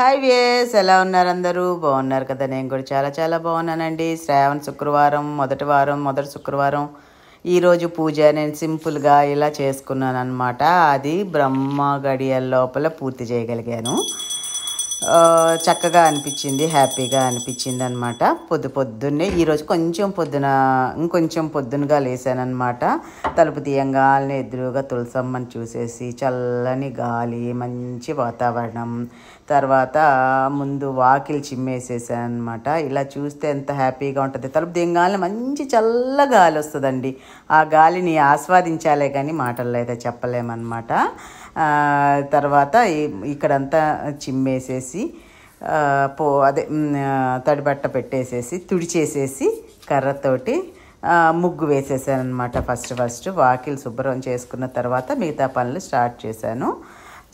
Hi వియస్ ఎలా ఉన్నారు అందరూ? బాగున్నారు కదా నేను కూడా చాలా చాలా బాగున్నానండి. శ్రావణ శుక్రవారం మొదటి వారం మొదటి శుక్రవారం. ఈరోజు పూజ నేను సింపుల్గా ఇలా చేసుకున్నాను అనమాట అది బ్రహ్మ గడియల లోపల పూర్తి చేయగలిగాను. చక్కగా అనిపించింది హ్యాపీగా అనిపించింది అనమాట పొద్దు పొద్దున్నే ఈరోజు కొంచెం పొద్దున ఇంకొంచెం పొద్దునగా లేసానమాట తలుపు తీయంగానే ఎదురుగా తులసమ్మని చూసేసి చల్లని గాలి మంచి వాతావరణం. తర్వాత ముందు వాకిలి చిమ్మేసేసాను అనమాట ఇలా చూస్తే ఎంత హ్యాపీగా ఉంటుంది. తలుపు దింగాలని మంచి చల్ల గాలి వస్తుందండి. ఆ గాలిని ఆస్వాదించాలే కానీ మాటల్లో అయితే చెప్పలేమన్నమాట తర్వాత ఇక్కడంతా చిమ్మేసేసి పో అదే తడిబట్ట పెట్టేసేసి తుడిచేసేసి కర్రతోటి ముగ్గు వేసేసాను అనమాట ఫస్ట్ ఫస్ట్ వాకిలు శుభ్రం చేసుకున్న తర్వాత మిగతా పనులు స్టార్ట్ చేశాను.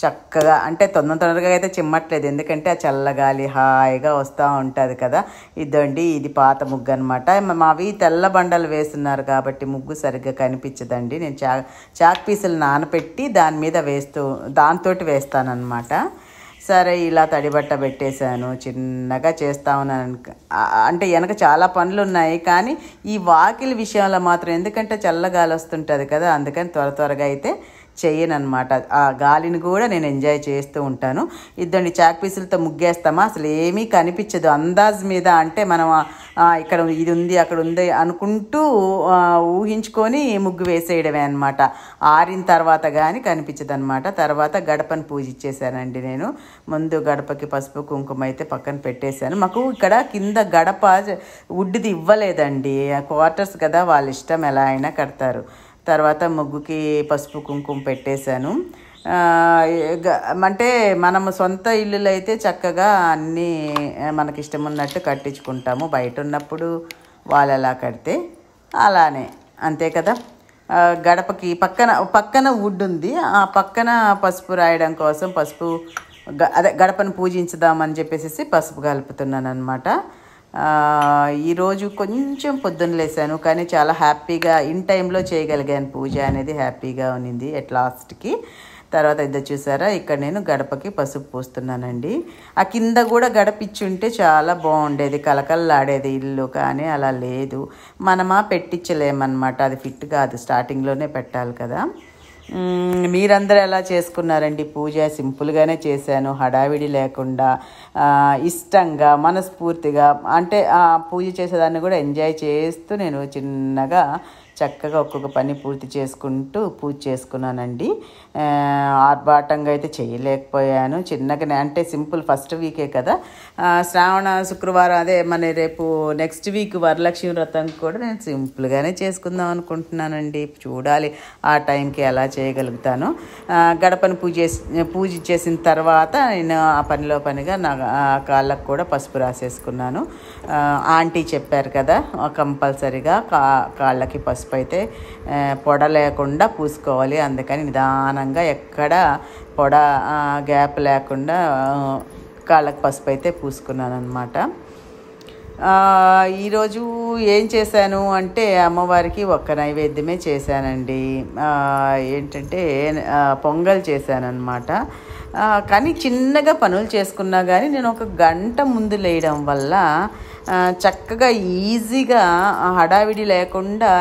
చక్కగా అంటే తొందర తొందరగా అయితే చిమ్మట్లేదు. ఎందుకంటే ఆ చల్లగాలి హాయిగా వస్తూ ఉంటుంది కదా. ఇదండి ఇది పాత ముగ్గు అనమాట మావి తెల్ల బండలు వేస్తున్నారు కాబట్టి ముగ్గు సరిగ్గా కనిపించదండి. నేను చాక్ చాక్ పీసులు నానపెట్టి దాని మీద వేస్తూ దాంతోటి వేస్తానన్నమాట. సరే ఇలా తడిబట్ట పెట్టేశాను. చిన్నగా చేస్తా ఉన్నాను. అంటే వెనక చాలా పనులు ఉన్నాయి కానీ ఈ వాకిలి విషయంలో మాత్రం ఎందుకంటే చల్లగాలి వస్తుంటుంది కదా అందుకని త్వర త్వరగా అయితే చెయ్యను అనమాట ఆ గాలిని కూడా నేను ఎంజాయ్ చేస్తూ ఉంటాను. ఇద్దండి చాక్ పీసులతో ముగ్గేస్తామా? అసలు ఏమీ కనిపించదు. అందాజ్ మీద అంటే మనం ఇక్కడ ఇది ఉంది అక్కడ ఉంది అనుకుంటూ ఊహించుకొని ముగ్గు వేసేయడమే అనమాట ఆరిన తర్వాత కానీ కనిపించదు అనమాట తర్వాత గడపను పూజ ఇచ్చేసానండి నేను. ముందు గడపకి పసుపు కుంకుమ అయితే పక్కన పెట్టేశాను. మాకు ఇక్కడ కింద గడప వుడ్ది ఇవ్వలేదండి. క్వార్టర్స్ కదా వాళ్ళ ఇష్టం ఎలా అయినా కడతారు. తర్వాత ముగ్గుకి పసుపు కుంకుమ పెట్టేశాను. గ- అంటే మనము సొంత ఇల్లులు అయితే చక్కగా అన్నీ మనకి ఇష్టం ఉన్నట్టు కట్టించుకుంటాము. బయట ఉన్నప్పుడు వాళ్ళు ఎలా కడితే అలానే. అంతే కదా? గడపకి పక్కన పక్కన వుడ్ ఉంది. ఆ పక్కన పసుపు రాయడం కోసం పసుపు గ- అదే గడపను పూజించుదామని చెప్పేసి పసుపు కలుపుతున్నాను అనమాట ఈరోజు కొంచెం పొద్దున్న లేసాను కానీ చాలా హ్యాపీగా ఇన్ టైంలో చేయగలిగాను. పూజ అనేది హ్యాపీగా ఉన్నింది ఎట్ లాస్ట్కి. తర్వాత ఇద్దరు చూసారా ఇక్కడ నేను గడపకి పసుపు పూస్తున్నానండి. ఆ కింద కూడా గడపిచ్చుంటే చాలా బాగుండేది కలకల్లాడేది ఇల్లు కానీ అలా లేదు. మనమా పెట్టించలేమన్నమాట అది ఫిట్ కాదు స్టార్టింగ్లోనే పెట్టాలి కదా. మీరందరూ ఎలా చేసుకున్నారండి? పూజ సింపుల్గానే చేశాను. హడావిడి లేకుండా ఇష్టంగా మనస్ఫూర్తిగా అంటే ఆ పూజ చేసేదాన్ని కూడా ఎంజాయ్ చేస్తూ నేను చిన్నగా చక్కగా ఒక్కొక్క పని పూర్తి చేసుకుంటూ పూజ చేసుకున్నానండి. ఆర్భాటంగా అయితే చేయలేకపోయాను. చిన్నగానే అంటే సింపుల్ ఫస్ట్ వీకే కదా. శ్రావణ శుక్రవారం అదే మన రేపు నెక్స్ట్ వీక్ వరలక్ష్మి వ్రతం కూడా నేను సింపుల్గానే చేసుకుందాం అనుకుంటున్నానండి. చూడాలి ఆ టైంకి ఎలా చేయగలుగుతాను. గడపను పూజ చేసి పూజ చేసిన తర్వాత నేను ఆ పనిలో పనిగా నా కాళ్ళకు కూడా పసుపు రాసేసుకున్నాను. ఆంటీ చెప్పారు కదా కంపల్సరిగా కా కాళ్ళకి పసుపు పసుపు అయితే పొడ లేకుండా పూసుకోవాలి. అందుకని నిదానంగా ఎక్కడ పొడ గ్యాప్ లేకుండా కాళ్ళకు పసుపు అయితే పూసుకున్నాను అనమాట ఈరోజు ఏం చేశాను అంటే అమ్మవారికి ఒక్క నైవేద్యమే చేశానండి. ఏంటంటే పొంగల్ చేశానన్నమాట. కానీ చిన్నగా పనులు చేసుకున్నా కానీ నేను ఒక గంట ముందు లేయడం వల్ల చక్కగా ఈజీగా హడావిడి లేకుండా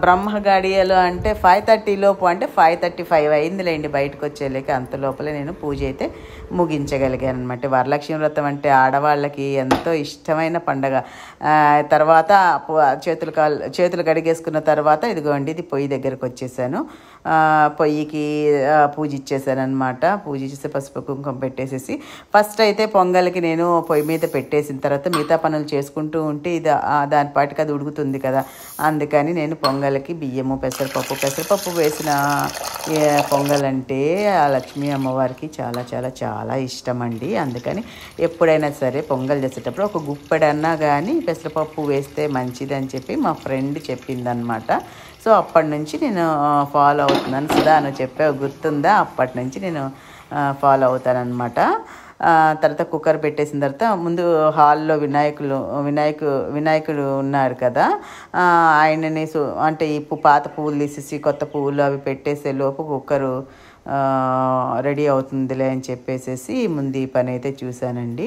బ్రహ్మగాడియలు బ్రహ్మ అంటే ఫైవ్ థర్టీ లోపు అంటే ఫైవ్ థర్టీ ఫైవ్ అయిందిలేండి బయటకు వచ్చేలేక అంత లోపలే నేను పూజ అయితే ముగించగలిగాను అనమాట వరలక్ష్మి వ్రతం అంటే ఆడవాళ్ళకి ఎంతో ఇష్టమైన పండగ. తర్వాత చేతులు కాల్ చేతులు కడిగేసుకున్న తర్వాత ఇదిగోండి ఇది పొయ్యి దగ్గరకు వచ్చేసాను పొయ్యికి పూజ ఇచ్చేసానమాట పూజ ఇచ్చేసి పసుపు కుంకుమ పెట్టేసేసి. ఫస్ట్ అయితే పొంగల్కి నేను పొయ్యి మీద పెట్టేసిన తర్వాత మిగతా పనులు చేసుకుంటూ ఉంటే ఇది దానిపాటికి దాని పాటికి అది ఉడుకుతుంది కదా. అందుకని నేను పొంగల్కి బియ్యము పెసరపప్పు పెసరపప్పు వేసిన పొంగల్ అంటే ఆ లక్ష్మీ అమ్మవారికి చాలా చాలా చాలా ఇష్టం అండి అందుకని ఎప్పుడైనా సరే పొంగల్ చేసేటప్పుడు ఒక గుప్పెడన్నా కానీ పెసరపప్పు వేస్తే మంచిది అని చెప్పి మా ఫ్రెండ్ చెప్పిందనమాట సో అప్పటి నుంచి నేను ఫాలో అవుతున్నాను. సుధా నువ్వు చెప్పావు గుర్తుందా? అప్పటి నుంచి నేను ఫాలో అవుతానమాట తర్వాత కుక్కర్ పెట్టేసిన తర్వాత ముందు హాల్లో వినాయకులు వినాయకు వినాయకుడు ఉన్నారు కదా ఆయనని సో అంటే ఇప్పుడు పాత పువ్వులు తీసేసి కొత్త పువ్వులు అవి పెట్టేసే లోపు కుక్కరు రెడీ అవుతుందిలే అని చెప్పేసేసి ముందు ఈ పని అయితే చూశానండి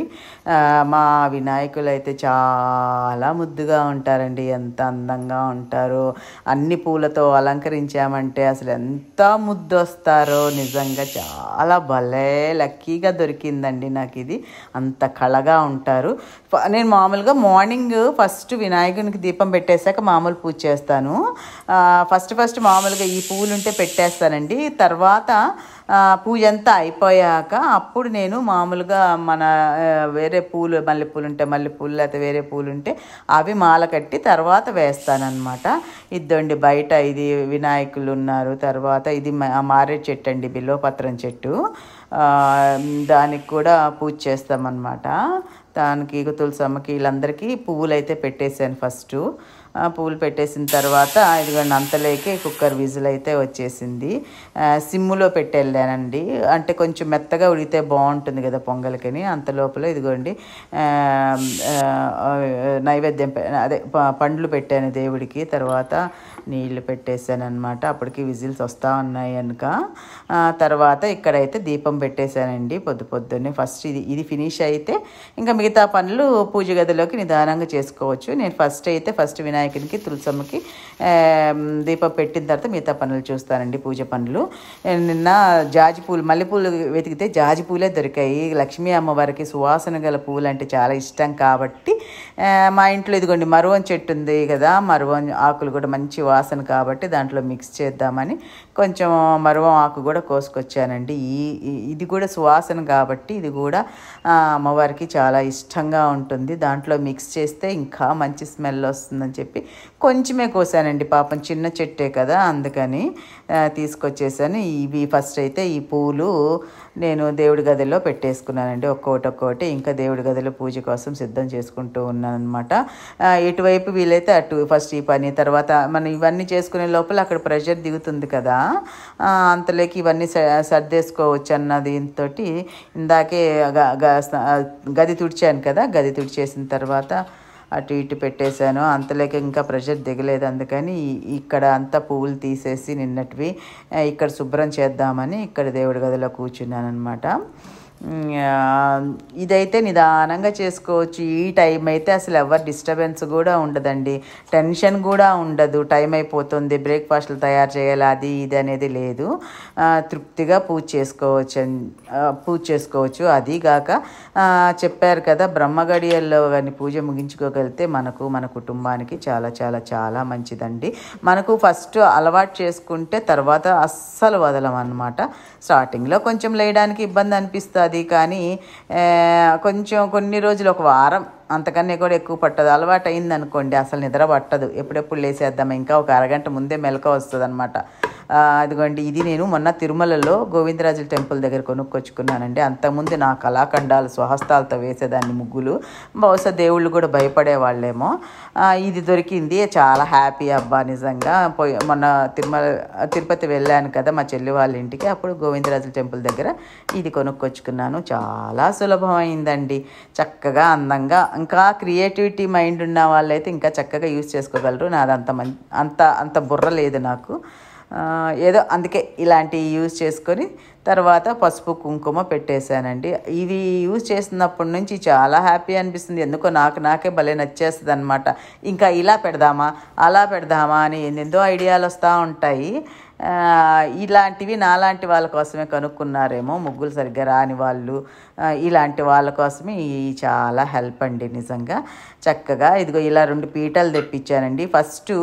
మా వినాయకులు అయితే చాలా ముద్దుగా ఉంటారండి. ఎంత అందంగా ఉంటారో అన్ని పూలతో అలంకరించామంటే అసలు ఎంత ముద్దు వస్తారో నిజంగా చాలా భలే లక్కీగా దొరికిందండి నాకు ఇది అంత కళగా ఉంటారు. ఫ- నేను మామూలుగా మార్నింగ్ ఫస్ట్ వినాయకునికి దీపం పెట్టేశాక మామూలు పూజ చేస్తాను. ఫస్ట్ ఫస్ట్ మామూలుగా ఈ పూలు ఉంటే పెట్టేస్తానండి. తర్వాత పూజ అంతా అయిపోయాక అప్పుడు నేను మామూలుగా మన వేరే పూలు మల్లెపూలు ఉంటే మల్లెపూలు లేకపోతే వేరే పూలు ఉంటే అవి మాల కట్టి తర్వాత వేస్తానన్నమాట. ఇద్దండి బయట ఇది వినాయకులు ఉన్నారు తర్వాత ఇది మారే మారేడు చెట్టు అండి బిల్వపత్రం చెట్టు. దానికి కూడా పూజ చేస్తామన్నమాట. దానికి తులసమ్మకి వీళ్ళందరికీ పువ్వులు అయితే పెట్టేశాను ఫస్ట్. పూలు పువ్వులు పెట్టేసిన తర్వాత ఇదిగోండి అంతలేకే కుక్కర్ విజిల్ అయితే వచ్చేసింది సిమ్ములో పెట్టి వెళ్ళానండి అంటే కొంచెం మెత్తగా ఉడికితే బాగుంటుంది కదా పొంగల్కని. అంత లోపల ఇదిగోండి నైవేద్యం అదే పండ్లు పెట్టాను దేవుడికి. తర్వాత నీళ్ళు పెట్టేశాను అనమాట అప్పటికి విజిల్స్ వస్తూ ఉన్నాయి కనుక తర్వాత ఇక్కడైతే దీపం పెట్టేశానండి పొద్దు పొద్దున్నే. ఫస్ట్ ఇది ఇది ఫినిష్ అయితే ఇంకా మిగతా పనులు పూజ గదిలోకి నిదానంగా చేసుకోవచ్చు. నేను ఫస్ట్ అయితే ఫస్ట్ వినాయక వినాయకునికి తులసమ్మకి దీపం పెట్టిన తర్వాత మిగతా పనులు చూస్తానండి పూజ పనులు. నిన్న జాజి పూలు మల్లెపూలు వెతికితే జాజి పూలే దొరికాయి. లక్ష్మీ అమ్మవారికి సువాసన గల పూలు అంటే చాలా ఇష్టం కాబట్టి మా ఇంట్లో ఇదిగోండి మరువన్ చెట్టు ఉంది కదా మరువన్ ఆకులు కూడా మంచి వాసన కాబట్టి దాంట్లో మిక్స్ చేద్దామని కొంచెం మరువం ఆకు కూడా కోసుకొచ్చానండి. ఈ ఇది కూడా సువాసన కాబట్టి ఇది కూడా అమ్మవారికి చాలా ఇష్టంగా ఉంటుంది. దాంట్లో మిక్స్ చేస్తే ఇంకా మంచి స్మెల్ వస్తుందని చెప్పి కొంచెమే కోసానండి. పాపం చిన్న చెట్టే కదా అందుకని. తీసుకొచ్చేసాను. ఇవి ఫస్ట్ అయితే ఈ పూలు నేను దేవుడి గదిలో పెట్టేసుకున్నానండి. ఒక్కొక్కటి ఒక్కొక్కటి ఇంకా దేవుడి గదిలో పూజ కోసం సిద్ధం చేసుకుంటూ ఉన్నాను అనమాట ఇటువైపు వీలైతే అటు ఫస్ట్ ఈ పని తర్వాత మనం ఇవన్నీ చేసుకునే లోపల అక్కడ ప్రెషర్ దిగుతుంది కదా. అంతలోకి ఇవన్నీ స- సర్దేసుకోవచ్చు అన్న దీంతో ఇందాకే గది తుడిచాను కదా. గది తుడిచేసిన తర్వాత అటు ఇటు పెట్టేశాను. అంతలేక ఇంకా ప్రెషర్ దిగలేదు. అందుకని ఇక్కడ అంతా పువ్వులు తీసేసి నిన్నటివి ఇక్కడ శుభ్రం చేద్దామని ఇక్కడ దేవుడి గదిలో కూర్చున్నాను అనమాట ఇదైతే నిదానంగా చేసుకోవచ్చు. ఈ టైం అయితే అసలు ఎవరు డిస్టర్బెన్స్ కూడా ఉండదండి. టెన్షన్ కూడా ఉండదు. టైం అయిపోతుంది. బ్రేక్ఫాస్ట్లు తయారు చేయాలి. అది ఇది అనేది లేదు. తృప్తిగా పూజ చేసుకోవచ్చు పూజ చేసుకోవచ్చు. అది గాక చెప్పారు కదా బ్రహ్మగడియల్లో కానీ పూజ ముగించుకోగలిగితే మనకు మన కుటుంబానికి చాలా చాలా చాలా మంచిదండి. మనకు ఫస్ట్ అలవాటు చేసుకుంటే తర్వాత అస్సలు వదలం అనమాట స్టార్టింగ్లో కొంచెం లేయడానికి ఇబ్బంది అనిపిస్తుంది. కానీ కొంచెం కొన్ని రోజులు ఒక వారం అంతకన్నా కూడా ఎక్కువ పట్టదు. అలవాటు అయింది అనుకోండి అసలు నిద్ర పట్టదు. ఎప్పుడెప్పుడు లేసేద్దాం ఇంకా ఒక అరగంట ముందే మెలక వస్తుంది అనమాట అదిగోండి ఇది నేను మొన్న తిరుమలలో గోవిందరాజుల టెంపుల్ దగ్గర కొనుక్కొచ్చుకున్నానండి. అంతకుముందు నా కళాఖండాలు స్వహస్తాలతో వేసేదాన్ని ముగ్గులు. బహుశా దేవుళ్ళు కూడా భయపడే వాళ్ళేమో. ఇది దొరికింది. చాలా హ్యాపీ అబ్బా నిజంగా. పోయి మొన్న తిరుమల తిరుపతి వెళ్ళాను కదా మా చెల్లి వాళ్ళ ఇంటికి. అప్పుడు గోవిందరాజుల టెంపుల్ దగ్గర ఇది కొనుక్కొచ్చుకున్నాను. చాలా సులభమైందండి. చక్కగా అందంగా ఇంకా క్రియేటివిటీ మైండ్ ఉన్న వాళ్ళైతే ఇంకా చక్కగా యూస్ చేసుకోగలరు. నాది అంత మం అంత అంత బుర్ర లేదు నాకు. ఏదో అందుకే ఇలాంటివి యూజ్ చేసుకొని తర్వాత పసుపు కుంకుమ పెట్టేశానండి. ఇది యూజ్ చేసినప్పటి నుంచి చాలా హ్యాపీ అనిపిస్తుంది. ఎందుకో నాకు నాకే భలే నచ్చేస్తుంది అనమాట ఇంకా ఇలా పెడదామా అలా పెడదామా అని ఎన్నెందో ఐడియాలు వస్తూ ఉంటాయి. ఇలాంటివి నాలాంటి వాళ్ళ కోసమే కనుక్కున్నారేమో ముగ్గులు సరిగ్గా రాని వాళ్ళు ఇలాంటి వాళ్ళ కోసమే ఈ చాలా హెల్ప్ అండి నిజంగా. చక్కగా ఇదిగో ఇలా రెండు పీటలు తెప్పించానండి. ఫస్ట్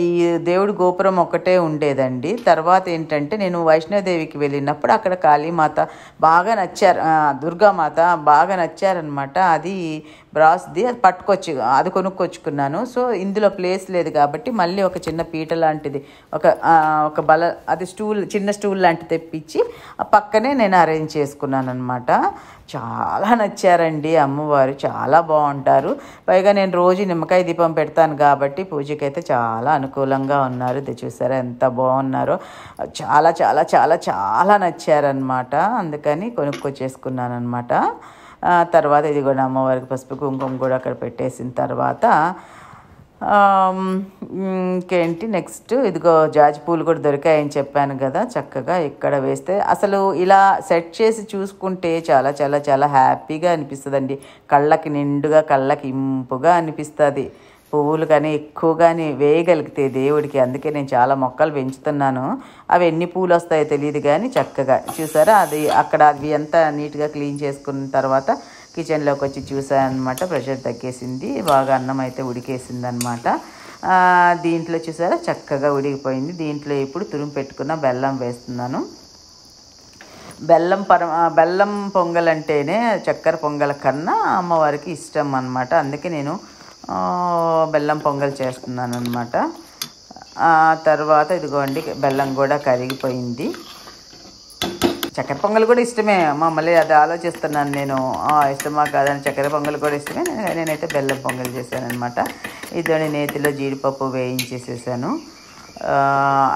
ఈ దేవుడి గోపురం ఒకటే ఉండేదండి. తర్వాత ఏంటంటే నేను వైష్ణోదేవికి వెళ్ళినప్పుడు అక్కడ కాళీమాత బాగా నచ్చారు. దుర్గామాత బాగా నచ్చారనమాట అది బ్రాస్ది అది పట్టుకొచ్చి అది కొనుక్కొచ్చుకున్నాను. సో ఇందులో ప్లేస్ లేదు కాబట్టి మళ్ళీ ఒక చిన్న పీట లాంటిది ఒక ఒక బల అది స్టూల్ చిన్న స్టూల్ లాంటిది తెప్పించి ఆ పక్కనే నేను అరేంజ్ చేసుకున్నాను అనమాట చాలా నచ్చారండి. అమ్మవారు చాలా బాగుంటారు. పైగా నేను రోజు నిమ్మకాయ దీపం పెడతాను కాబట్టి పూజకైతే చాలా అనుకూలంగా ఉన్నారు. ఇది చూసారా ఎంత బాగున్నారో. చాలా చాలా చాలా చాలా నచ్చారనమాట అందుకని కొనుక్కొచ్చేసుకున్నాను అనమాట తర్వాత ఇది కూడా అమ్మవారికి పసుపు కుంకుమ కూడా అక్కడ పెట్టేసిన తర్వాత ఇంకేంటి? నెక్స్ట్ ఇదిగో జాజి పూలు కూడా దొరికాయని చెప్పాను కదా చక్కగా ఇక్కడ వేస్తే. అసలు ఇలా సెట్ చేసి చూసుకుంటే చాలా చాలా చాలా హ్యాపీగా అనిపిస్తుందండి. కళ్ళకి నిండుగా కళ్ళకి ఇంపుగా అనిపిస్తుంది. పువ్వులు కానీ ఎక్కువ వేయగలిగితే దేవుడికి. అందుకే నేను చాలా మొక్కలు పెంచుతున్నాను. అవి ఎన్ని పూలు వస్తాయో తెలియదు కానీ చక్కగా. చూసారా? అది అక్కడ అవి ఎంత నీట్గా క్లీన్ చేసుకున్న తర్వాత కిచెన్లోకి వచ్చి చూసాను అనమాట ప్రెషర్ తగ్గేసింది. బాగా అన్నం అయితే ఉడికేసింది అనమాట దీంట్లో చూసారా? చక్కగా ఉడికిపోయింది. దీంట్లో ఇప్పుడు తురుము పెట్టుకున్న బెల్లం వేస్తున్నాను. బెల్లం పర బెల్లం పొంగల్ అంటేనే చక్కెర పొంగల్ కన్నా అమ్మవారికి ఇష్టం అనమాట అందుకే నేను బెల్లం పొంగల్ చేస్తున్నాను అనమాట తర్వాత ఇదిగోండి బెల్లం కూడా కరిగిపోయింది. చక్కెర పొంగల్ కూడా ఇష్టమే. అమ్మ మళ్ళీ అది ఆలోచిస్తున్నాను నేను. ఇష్టమా కాదని చక్కెర పొంగల్ కూడా ఇష్టమే. నేనైతే బెల్లం పొంగల్ చేశాను అనమాట నేతిలో జీడిపప్పు వేయించేసేసాను.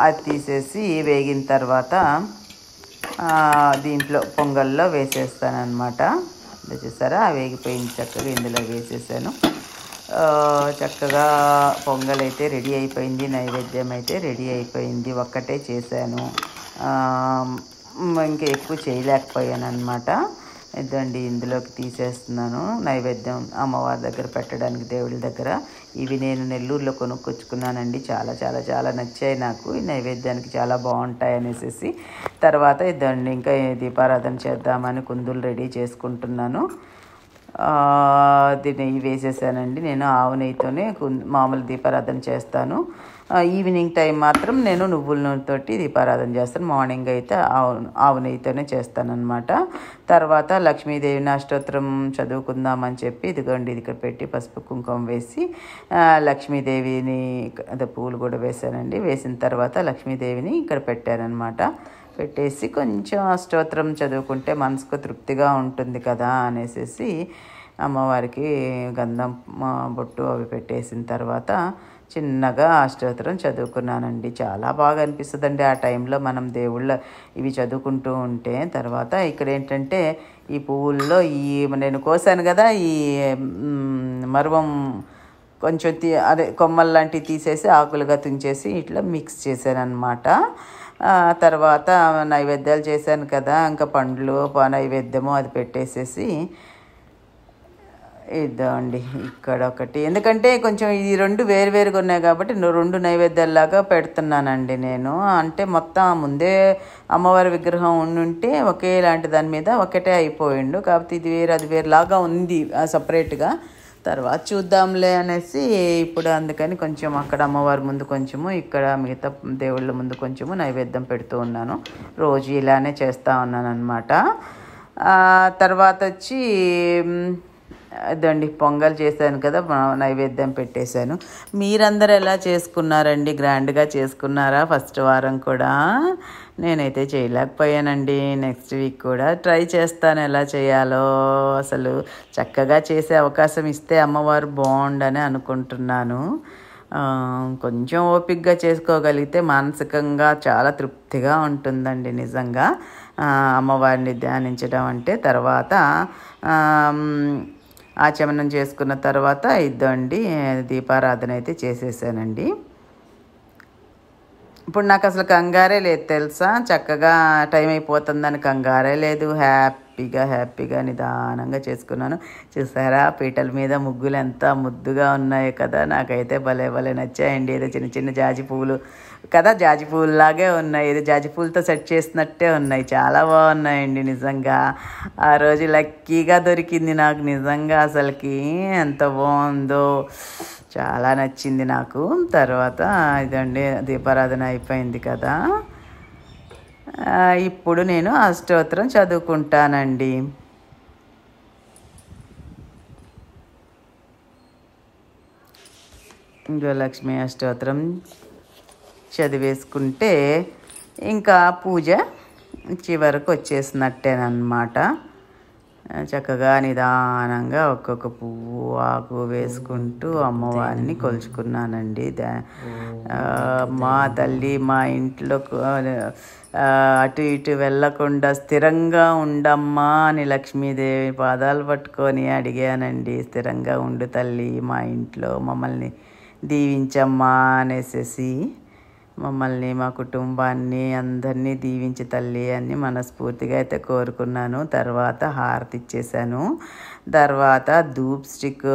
అది తీసేసి వేగిన తర్వాత దీంట్లో పొంగల్లో వేసేస్తానమాట చూసారా? వేగిపోయింది చక్కగా ఇందులో వేసేసాను. చక్కగా పొంగల్ అయితే రెడీ అయిపోయింది. నైవేద్యం అయితే రెడీ అయిపోయింది. ఒక్కటే చేశాను. ఇంకా ఎక్కువ చేయలేకపోయాను అనమాట ఇదండి ఇందులోకి తీసేస్తున్నాను. నైవేద్యం అమ్మవారి దగ్గర పెట్టడానికి దేవుడి దగ్గర. ఇవి నేను నెల్లూరులో కొనుక్కొచ్చుకున్నానండి. చాలా చాలా చాలా నచ్చాయి నాకు. ఈ నైవేద్యానికి చాలా బాగుంటాయి అనేసి తర్వాత ఇదండి ఇంకా దీపారాధన చేద్దామని కుందులు రెడీ చేసుకుంటున్నాను. అది నెయ్యి వేసేసానండి. నేను ఆవు నెయ్యితోనే కుం- మామూలు దీపారాధన చేస్తాను. ఈవినింగ్ టైం మాత్రం నేను నువ్వుల నూనెతోటి దీపారాధన చేస్తాను. మార్నింగ్ అయితే ఆవు ఆవు నెయ్యితోనే చేస్తానన్నమాట. తర్వాత లక్ష్మీదేవిని అష్టోత్తరం చదువుకుందామని చెప్పి ఇదిగోండి ఇది ఇక్కడ పెట్టి పసుపు కుంకుమ వేసి లక్ష్మీదేవిని అదే పూలు కూడా వేసానండి వేసిన తర్వాత లక్ష్మీదేవిని ఇక్కడ పెట్టానమాట పెట్టేసి కొంచెం అష్టోత్తరం చదువుకుంటే మనసుకు తృప్తిగా ఉంటుంది కదా అనేసి అమ్మవారికి గంధం బొట్టు అవి పెట్టేసిన తర్వాత చిన్నగా అష్టోత్తరం చదువుకున్నానండి. చాలా బాగా అనిపిస్తుందండి ఆ టైంలో మనం దేవుళ్ళ ఇవి చదువుకుంటూ ఉంటే. తర్వాత ఇక్కడ ఏంటంటే ఈ పువ్వుల్లో ఈ నేను కోసాను కదా ఈ మరువం కొంచెం తీ అదే కొమ్మలు లాంటివి తీసేసి ఆకులుగా తుంచేసి ఇట్లా మిక్స్ చేశాను అనమాట తర్వాత నైవేద్యాలు చేశాను కదా ఇంకా పండ్లు నైవేద్యము అది పెట్టేసేసి ఇద్దామండి ఇక్కడ ఒకటి. ఎందుకంటే కొంచెం ఈ రెండు వేరు వేరుగా ఉన్నాయి కాబట్టి రెండు నైవేద్యాల్లాగా పెడుతున్నానండి నేను. అంటే మొత్తం ముందే అమ్మవారి విగ్రహం ఉండుంటే ఒకేలాంటి దాని మీద ఒకటే అయిపోయిండు. కాకపోతే ఇది వేరు అది వేరులాగా ఉంది సపరేట్గా. తర్వాత చూద్దాంలే అనేసి ఇప్పుడు అందుకని కొంచెం అక్కడ అమ్మవారి ముందు కొంచెము ఇక్కడ మిగతా దేవుళ్ళ ముందు కొంచెము నైవేద్యం పెడుతూ ఉన్నాను. రోజు ఇలానే చేస్తూ ఉన్నాను అనమాట తర్వాత వచ్చి అదండి పొంగల్ చేశాను కదా నైవేద్యం పెట్టేశాను. మీరందరూ ఎలా చేసుకున్నారండి? గ్రాండ్గా చేసుకున్నారా ఫస్ట్ వారం కూడా? నేనైతే చేయలేకపోయానండి. నెక్స్ట్ వీక్ కూడా ట్రై చేస్తాను ఎలా చేయాలో. అసలు చక్కగా చేసే అవకాశం ఇస్తే అమ్మవారు బాగుండని అనుకుంటున్నాను. కొంచెం ఓపిక్గా చేసుకోగలిగితే మానసికంగా చాలా తృప్తిగా ఉంటుందండి నిజంగా. అమ్మవారిని ధ్యానించడం అంటే తర్వాత ఆచమనం చేసుకున్న తర్వాత ఇద్దండి దీపారాధన అయితే చేసేసానండి. ఇప్పుడు నాకు అసలు కంగారే లేదు తెలుసా? చక్కగా టైం అయిపోతుందని కంగారే లేదు. హ్యాపీగా హ్యాపీగా నిదానంగా చేసుకున్నాను. చూసారా? పీటల మీద ముగ్గులు ఎంత ముద్దుగా ఉన్నాయి కదా? నాకైతే భలే భలే నచ్చాయండి. ఏదో చిన్న చిన్న జాజి పువ్వులు కదా? జాజి పువ్వులాగే ఉన్నాయి. ఏదో జాజి పూలతో సెట్ చేసినట్టే ఉన్నాయి. చాలా బాగున్నాయండి నిజంగా. ఆ రోజు లక్కీగా దొరికింది నాకు నిజంగా అసలుకి. ఎంత బాగుందో. చాలా నచ్చింది నాకు. తర్వాత ఇదండి దీపారాధన అయిపోయింది కదా. ఇప్పుడు నేను అష్టోత్తరం చదువుకుంటానండి. లక్ష్మీ అష్టోత్తరం చదివేసుకుంటే ఇంకా పూజ చివరకు వచ్చేసినట్టేనమాట చక్కగా నిదానంగా ఒక్కొక్క పువ్వు ఆకు వేసుకుంటూ అమ్మవారిని కొలుచుకున్నానండి. మా తల్లి మా ఇంట్లో అటు ఇటు వెళ్ళకుండా స్థిరంగా ఉండమ్మా అని లక్ష్మీదేవి పాదాలు పట్టుకొని అడిగానండి. స్థిరంగా ఉండు తల్లి మా ఇంట్లో మమ్మల్ని దీవించమ్మా అనేసి మమ్మల్ని మా కుటుంబాన్ని అందరినీ దీవించి తల్లి అని మనస్ఫూర్తిగా అయితే కోరుకున్నాను. తర్వాత హారతి ఇచ్చేసాను తర్వాత ధూప్ స్టిక్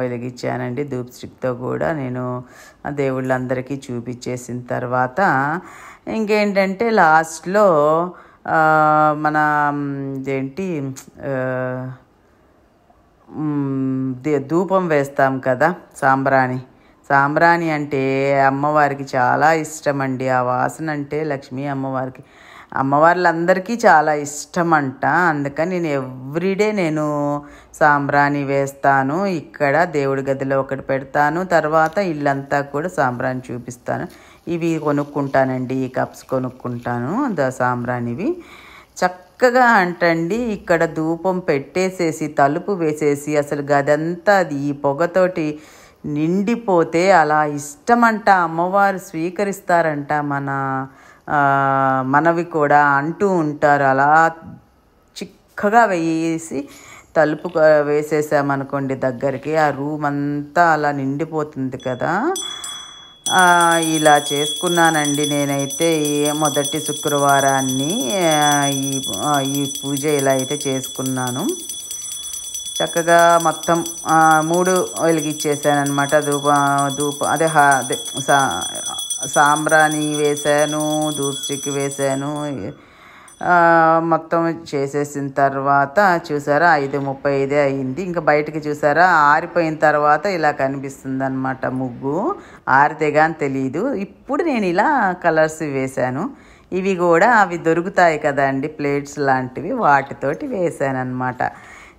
వెలిగించానండి. ధూప్ స్టిక్తో కూడా నేను దేవుళ్ళందరికీ చూపించేసిన తర్వాత ఇంకేంటంటే లాస్ట్లో మన ఇదేంటి ధూపం వేస్తాం కదా సాంబ్రాణి. సాంబ్రాణి అంటే అమ్మవారికి చాలా ఇష్టం అండి ఆ వాసన అంటే లక్ష్మీ అమ్మవారికి. అమ్మవార్లందరికీ చాలా ఇష్టం అంట అందుకని నేను ఎవ్రీడే నేను సాంబ్రాణి వేస్తాను. ఇక్కడ దేవుడి గదిలో ఒకటి పెడతాను. తర్వాత ఇల్లంతా కూడా సాంబ్రాణి చూపిస్తాను. ఇవి కొనుక్కుంటానండి. ఈ కప్స్ కొనుక్కుంటాను. ద సాంబ్రాణివి. చక్కగా అంటండి ఇక్కడ ధూపం పెట్టేసేసి తలుపు వేసేసి అసలు గదంతా అది ఈ పొగతోటి నిండిపోతే అలా ఇష్టమంట అమ్మవారు స్వీకరిస్తారంట మన మనవి కూడా అంటూ ఉంటారు. అలా చిక్కగా వేసి తలుపు వేసేసామనుకోండి దగ్గరికి ఆ రూమ్ అంతా అలా నిండిపోతుంది కదా. ఇలా చేసుకున్నానండి నేనైతే మొదటి శుక్రవారాన్ని ఈ ఈ పూజ ఇలా అయితే చేసుకున్నాను. చక్కగా మొత్తం మూడు వెలిగించేసాను అనమాట ధూప ధూప అదే హా అదే సా సాంబ్రాణి వేసాను ధూప్ స్టిక్ వేసాను మొత్తం చేసేసిన తర్వాత చూసారా ఐదు ముప్పై ఐదే అయింది. ఇంకా బయటకి చూసారా ఆరిపోయిన తర్వాత ఇలా కనిపిస్తుంది అనమాట ముగ్గు. ఆరితే కానీ తెలియదు ఇప్పుడు నేను ఇలా కలర్స్ వేశాను. ఇవి కూడా అవి దొరుకుతాయి కదండి ప్లేట్స్ లాంటివి వాటితోటి వేసాను అనమాట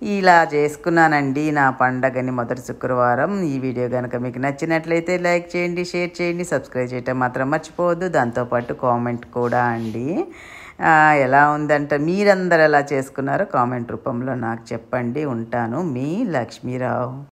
ఇలా చేసుకున్నానండి నా పండగని మొదటి శుక్రవారం. ఈ వీడియో కనుక మీకు నచ్చినట్లయితే లైక్ చేయండి షేర్ చేయండి సబ్స్క్రైబ్ చేయటం మాత్రం మర్చిపోవద్దు. దాంతోపాటు కామెంట్ కూడా అండి. ఎలా ఉందంటే మీరందరూ ఎలా చేసుకున్నారో కామెంట్ రూపంలో నాకు చెప్పండి. ఉంటాను మీ లక్ష్మీరావు.